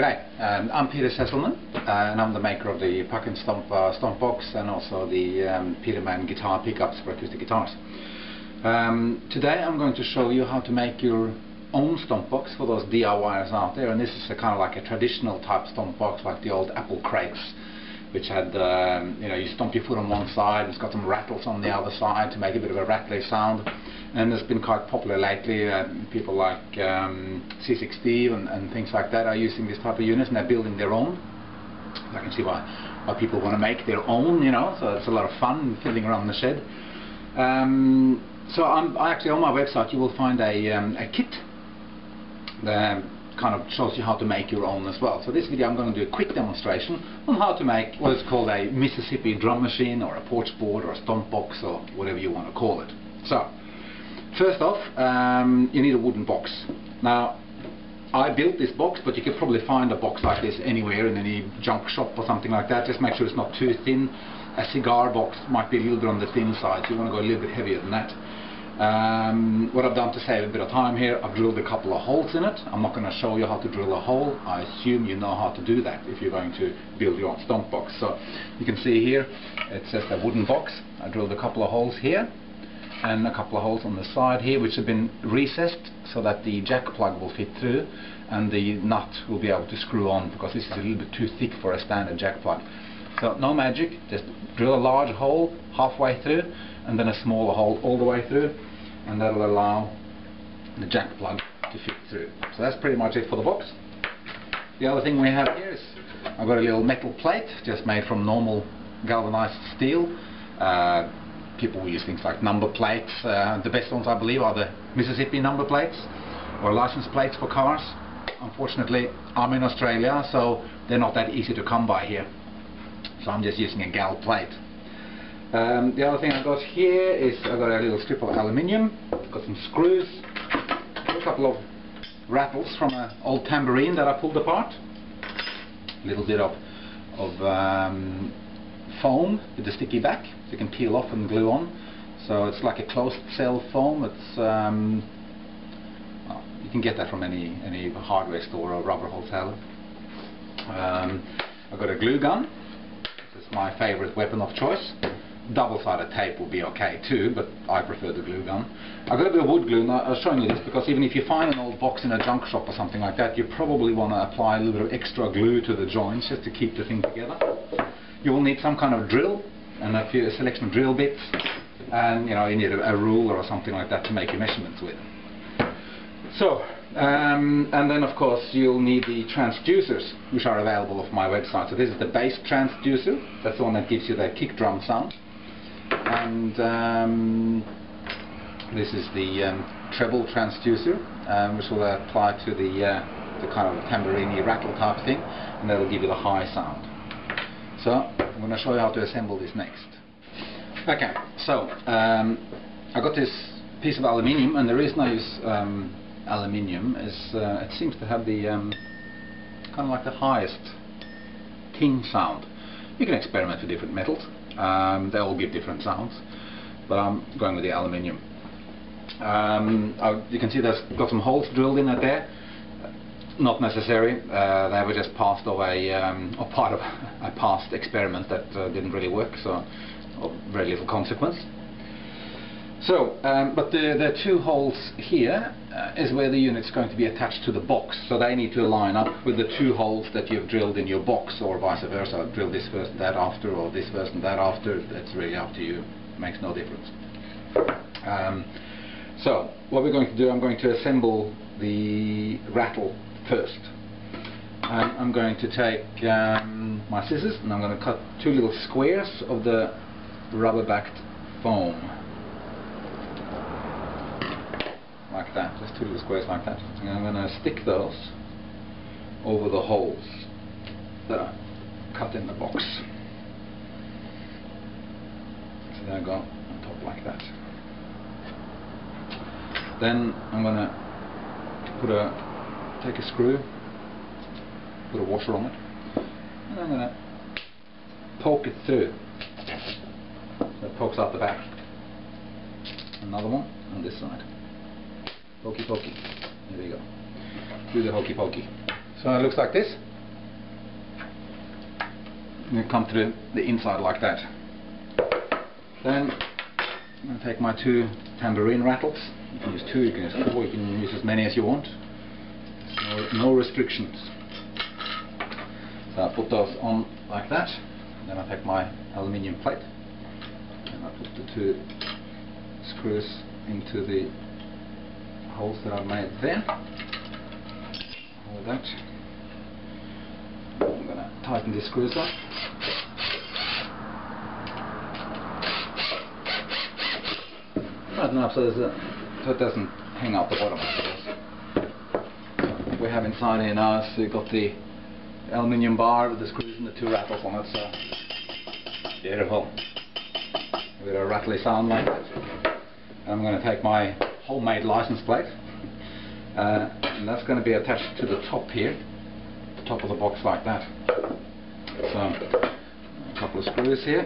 G'day, um, I'm Peter Sesselman uh, and I'm the maker of the Puck and Stomp, uh, Stomp box and also the um, Peterman guitar pickups for acoustic guitars. Um, today I'm going to show you how to make your own stomp box for those DIYers out there and this is a kind of like a traditional type stomp box like the old Apple crates which had, um, you know, you stomp your foot on one side, it's got some rattles on the other side to make a bit of a rattly sound and it's been quite popular lately. Uh, people like um, Seasick Steve and, and, things like that are using this type of units and they're building their own. I can see why, why people want to make their own, you know, so it's a lot of fun fiddling around the shed. Um, so I'm, actually on my website you will find a, um, a kit that kind of shows you how to make your own as well. So this video I'm going to do a quick demonstration on how to make what is called a Mississippi drum machine or a porch board or a stomp box or whatever you want to call it. So First off, um, you need a wooden box. Now, I built this box, but you could probably find a box like this anywhere in any junk shop or something like that. Just make sure it's not too thin. A cigar box might be a little bit on the thin side, so you want to go a little bit heavier than that. Um, what I've done to save a bit of time here, I've drilled a couple of holes in it. I'm not going to show you how to drill a hole. I assume you know how to do that if you're going to build your own stomp box. So you can see here, it says a wooden box. I drilled a couple of holes here and a couple of holes on the side here which have been recessed so that the jack plug will fit through and the nut will be able to screw on because this is a little bit too thick for a standard jack plug. So no magic, just drill a large hole halfway through and then a smaller hole all the way through and that will allow the jack plug to fit through. So that's pretty much it for the box. The other thing we have here is I've got a little metal plate just made from normal galvanized steel. Uh, people use things like number plates. Uh, the best ones, I believe, are the Mississippi number plates or license plates for cars. Unfortunately, I'm in Australia, so they're not that easy to come by here. So I'm just using a gal plate. Um, the other thing I've got here is I've got a little strip of aluminium, got some screws, a couple of rattles from an old tambourine that I pulled apart, a little bit of, of um, foam with the sticky back. So you can peel off and glue on. So it's like a closed cell foam. It's um, well, you can get that from any any hardware store or rubber wholesaler. Um, I've got a glue gun. This is my favorite weapon of choice double-sided tape will be okay too, but I prefer the glue gun. I've got a bit of wood glue, and I was showing you this because even if you find an old box in a junk shop or something like that, you probably want to apply a little bit of extra glue to the joints just to keep the thing together you will need some kind of drill and a, few, selection of drill bits and you know you need a, a, ruler or something like that to make your measurements with. So um, and then of course you'll need the transducers which are available off my website. So this is the bass transducer, that's the one that gives you the kick drum sound and um, this is the um, treble transducer um, which will apply to the, uh, the kind of tambourine rattle type thing and that'll give you the high sound. So I'm going to show you how to assemble this next. Okay, so um, I got this piece of aluminium and the reason I use um, aluminium is uh, it seems to have the kind of like the highest ting sound. You can experiment with different metals, um, they all give different sounds, but I'm going with the aluminium. Um, I, you can see there's got some holes drilled in it there not necessary. Uh, they were just passed of a um, or part of a past experiment that uh, didn't really work, so very little consequence. So, um, but the, the two holes here uh, is where the unit's going to be attached to the box, so they need to line up with the two holes that you've drilled in your box, or vice versa. Drill this first, and that after, or this first and that after. That's really up to you. Makes no difference. Um, so, what we're going to do, I'm going to assemble the rattle first. I'm, I'm going to take um, my scissors and I'm going to cut two little squares of the rubber-backed foam. Like that, just two little squares like that. And I'm going to stick those over the holes that are cut in the box. So there I go, on top like that. Then I'm going to put a take a screw, put a washer on it, and I'm going to poke it through. So it pokes out the back. Another one on this side. Pokey pokey. There we go. Do the hokey pokey. So it looks like this. you come through the, the inside like that. Then I'm going to take my two tambourine rattles. You can use two, you can use four, you can use as many as you want. No, no restrictions. So I put those on like that. Then I take my aluminium plate and I put the two screws into the holes that I've made there. Like that. I'm going to tighten the screws up. Right enough so, a, so it doesn't hang out the bottom. we have inside here now is we've got the aluminium bar with the screws and the two rattles on it. So beautiful. With a rattly sound like that. I'm going to take my homemade license plate uh, and that's going to be attached to the top here, the top of the box like that. So a couple of screws here.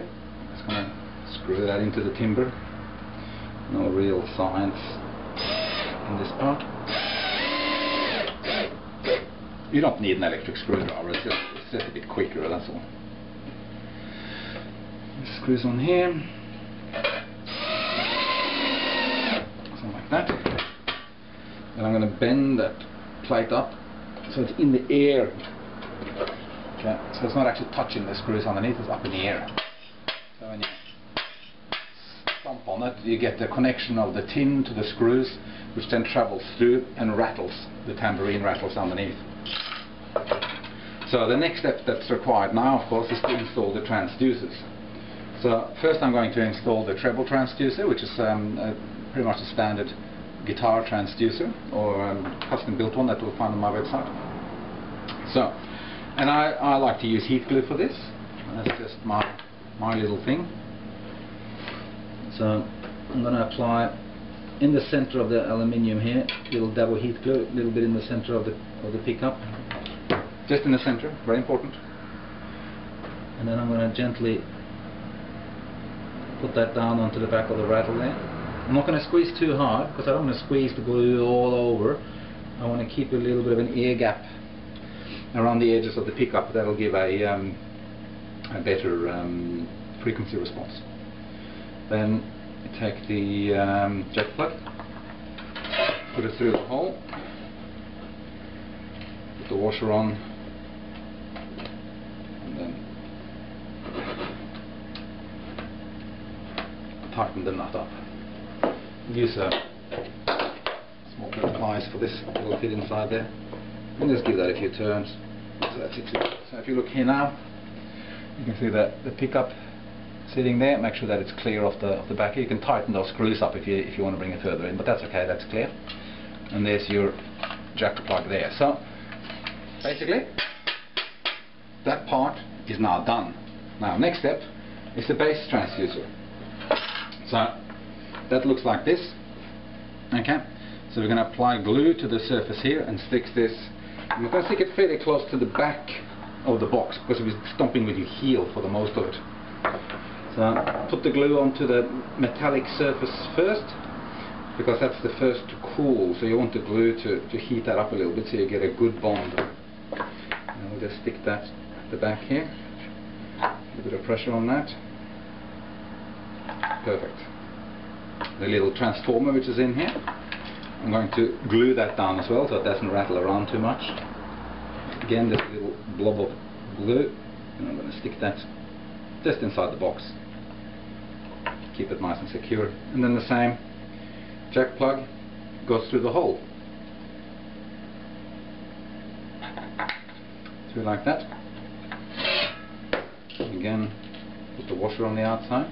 Just going to screw that into the timber. No real science in this part. You don't need an electric screwdriver, it's just, it's just a bit quicker, that's all. Screws on here. Something like that. And I'm going to bend that plate up so it's in the air. Okay, so it's not actually touching the screws underneath, it's up in the air. So when you stomp on it, you get the connection of the tin to the screws, which then travels through and rattles, the tambourine rattles underneath. So the next step that's required now, of course, is to install the transducers. So first I'm going to install the treble transducer, which is um, pretty much a standard guitar transducer or um, custom built one that you'll find on my website. So, and I, I like to use heat glue for this. That's just my my little thing. So I'm going to apply in the center of the aluminium here, little double heat glue, a little bit in the center of the of the pickup, just in the center, very important. And then I'm going to gently put that down onto the back of the rattle there. I'm not going to squeeze too hard because I don't want to squeeze the glue all over. I want to keep a little bit of an air gap around the edges of the pickup. That'll give a, um, a better um, frequency response. Then take the um, jack plug, put it through the hole, put the washer on, and then tighten the nut up use a small pair of pliers for this little fit inside there. And just give that a few turns. So that's it. So if you look here now you can see that the pickup sitting there. Make sure that it's clear off the, off the back you can tighten those screws up if you if you want to bring it further in but that's okay. That's clear. And there's your jack plug there. So basically that part is now done. Now next step is the bass transducer. So that looks like this. Okay so we're going to apply glue to the surface here and stick this. I'm going to stick it fairly close to the back of the box because we're stomping with your heel for the most of it. So put the glue onto the metallic surface first because that's the first to cool. So you want the glue to, to heat that up a little bit so you get a good bond. And we'll just stick that at the back here. A bit of pressure on that. Perfect the little transformer which is in here. I'm going to glue that down as well so it doesn't rattle around too much. Again this little blob of glue and I'm going to stick that just inside the box. Keep it nice and secure. And then the same jack plug goes through the hole. Through like that. Again, put the washer on the outside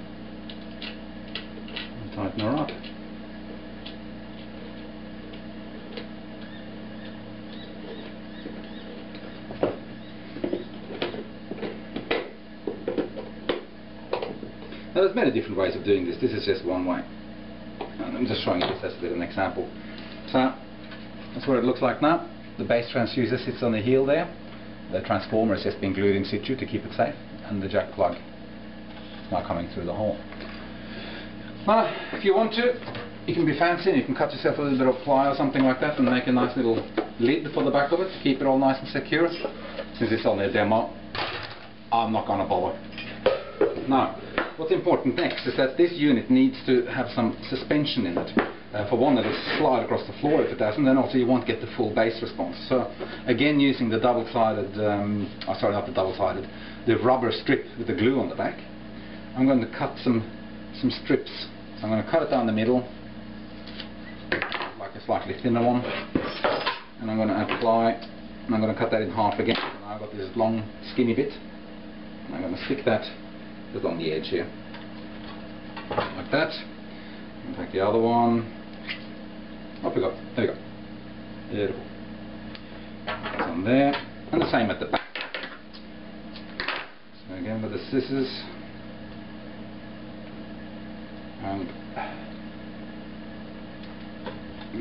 tighten her up. Now there's many different ways of doing this, this is just one way. And I'm just showing you this as a bit of an example. So, that's what it looks like now. The bass transducer sits on the heel there. The transformer has just been glued in situ to keep it safe. And the jack plug is now coming through the hole. Well, if you want to, you can be fancy and you can cut yourself a little bit of ply or something like that and make a nice little lid for the back of it to keep it all nice and secure. Since it's only a demo, I'm not gonna bother. Now, what's important next is that this unit needs to have some suspension in it. Uh, for one, it'll slide across the floor if it doesn't, and also you won't get the full bass response. So, again, using the double-sided, um, oh, sorry, not the double-sided, the rubber strip with the glue on the back, I'm going to cut some some strips. So I'm going to cut it down the middle, like a slightly thinner one, and I'm going to apply, and I'm going to cut that in half again. And I've got this long, skinny bit, and I'm going to stick that on the edge here, like that. And take the other one. Off we go. There we go. Beautiful. That's on there, and the same at the back. So again with the scissors, and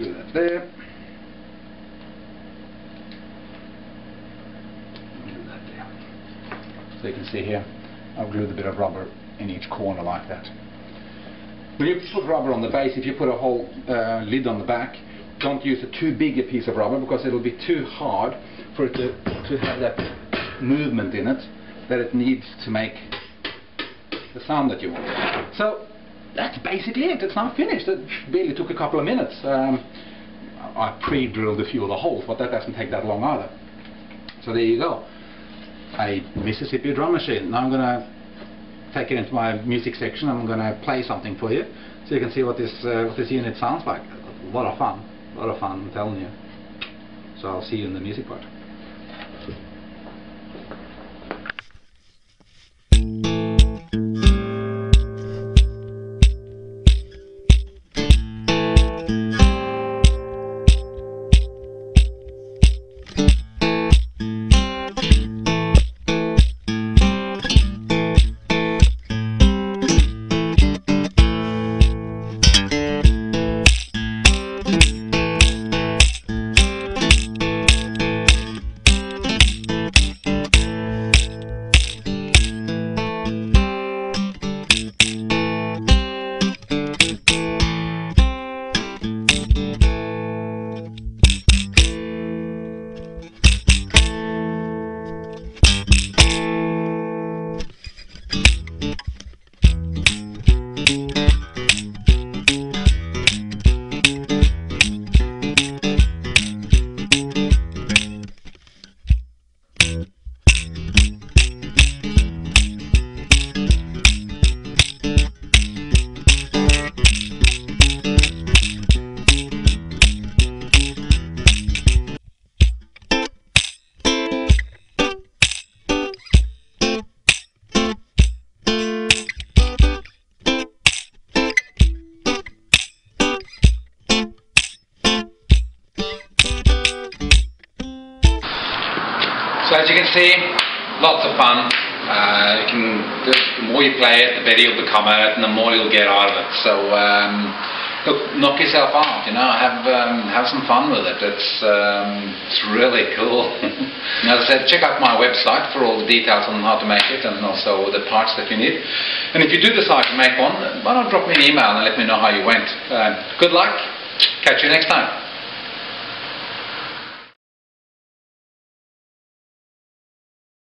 that there. Glue that there. So you can see here, I've glued a bit of rubber in each corner like that. When you put rubber on the base, if you put a whole uh, lid on the back, don't use a too big a piece of rubber because it'll be too hard for it to, to have that movement in it that it needs to make the sound that you want. So that's basically it. It's now finished. It barely took a couple of minutes. Um, I pre-drilled a few of the holes, but that doesn't take that long either. So there you go. A Mississippi drum machine. Now I'm going to take it into my music section. I'm going to play something for you, so you can see what this uh, what this unit sounds like. A lot of fun. A lot of fun, I'm telling you. So I'll see you in the music part. See, lots of fun. Uh, you can, the, more you play it, the better you'll become at it, and the more you'll get out of it. So um, look, knock yourself out. You know, have um, have some fun with it. It's um, it's really cool. as I said, check out my website for all the details on how to make it, and also the parts that you need. And if you do decide to make one, why not drop me an email and let me know how you went. Uh, good luck. Catch you next time.